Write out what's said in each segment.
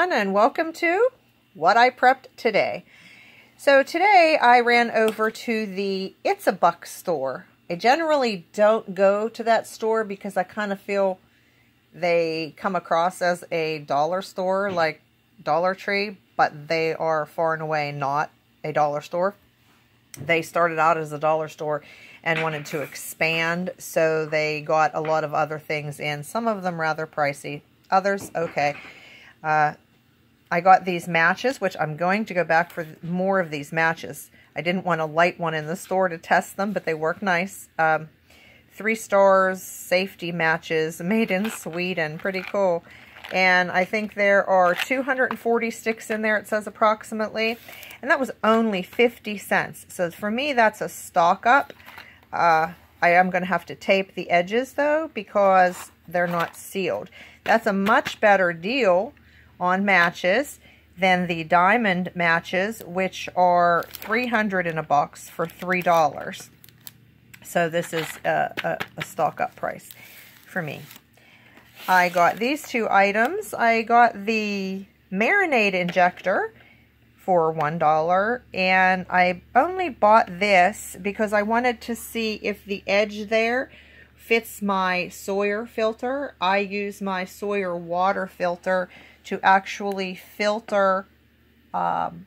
and welcome to what I prepped today. So today I ran over to the About A Buck store. I generally don't go to that store because I kind of feel they come across as a dollar store like Dollar Tree, but they are far and away not a dollar store. They started out as a dollar store and wanted to expand, so they got a lot of other things in. Some of them rather pricey, others okay. Uh, I got these matches, which I'm going to go back for more of these matches. I didn't want to light one in the store to test them, but they work nice. Um, three stars, safety matches, made in Sweden. Pretty cool. And I think there are 240 sticks in there, it says approximately. And that was only 50 cents. So for me, that's a stock up. Uh, I am going to have to tape the edges, though, because they're not sealed. That's a much better deal on matches than the diamond matches, which are 300 in a box for $3. So this is a, a, a stock up price for me. I got these two items. I got the marinade injector for $1 and I only bought this because I wanted to see if the edge there fits my Sawyer filter. I use my Sawyer water filter to actually filter um,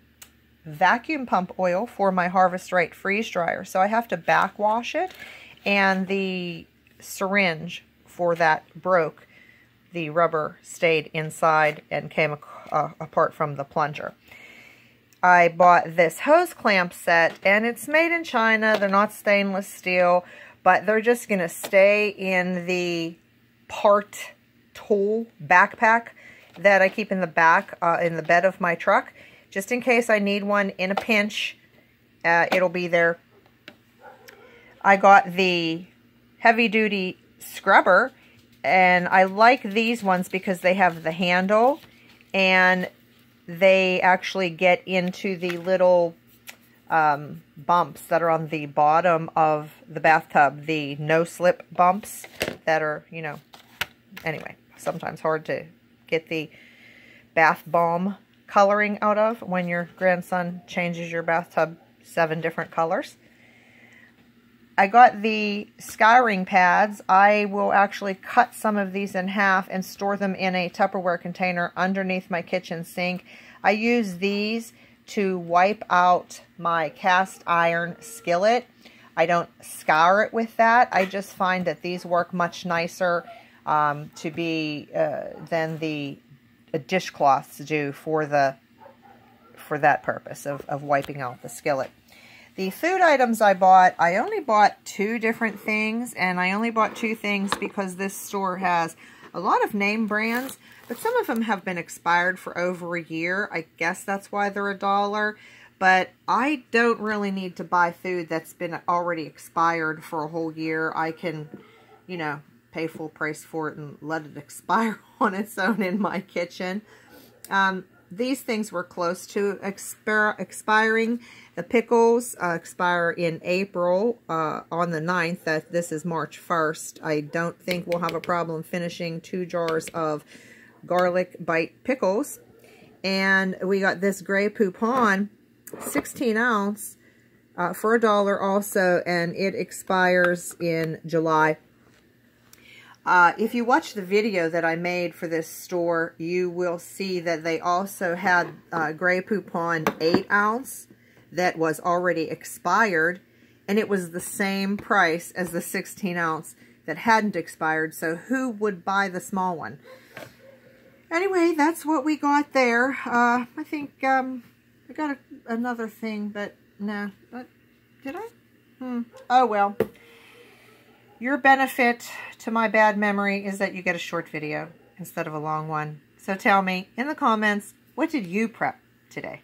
vacuum pump oil for my Harvest Right freeze dryer. So I have to backwash it and the syringe for that broke. The rubber stayed inside and came uh, apart from the plunger. I bought this hose clamp set and it's made in China. They're not stainless steel, but they're just going to stay in the part tool backpack that I keep in the back, uh, in the bed of my truck. Just in case I need one in a pinch, uh, it'll be there. I got the heavy-duty scrubber, and I like these ones because they have the handle, and they actually get into the little um, bumps that are on the bottom of the bathtub, the no-slip bumps that are, you know, anyway, sometimes hard to get the bath bomb coloring out of when your grandson changes your bathtub seven different colors. I got the scouring pads. I will actually cut some of these in half and store them in a Tupperware container underneath my kitchen sink. I use these to wipe out my cast iron skillet. I don't scour it with that. I just find that these work much nicer um, to be uh, than the dishcloths do for the for that purpose of, of wiping out the skillet. The food items I bought, I only bought two different things, and I only bought two things because this store has a lot of name brands, but some of them have been expired for over a year. I guess that's why they're a dollar, but I don't really need to buy food that's been already expired for a whole year. I can, you know, pay full price for it and let it expire on its own in my kitchen. Um, these things were close to expir expiring. The pickles uh, expire in April uh, on the 9th. That This is March 1st. I don't think we'll have a problem finishing two jars of garlic bite pickles. And we got this Grey Poupon, 16 ounce, uh, for a dollar also, and it expires in July. Uh, if you watch the video that I made for this store, you will see that they also had uh, Grey Poupon 8 ounce that was already expired, and it was the same price as the 16 ounce that hadn't expired, so who would buy the small one? Anyway, that's what we got there. Uh, I think um, I got a, another thing, but nah, did I? Hmm. Oh, well. Your benefit to my bad memory is that you get a short video instead of a long one. So tell me in the comments, what did you prep today?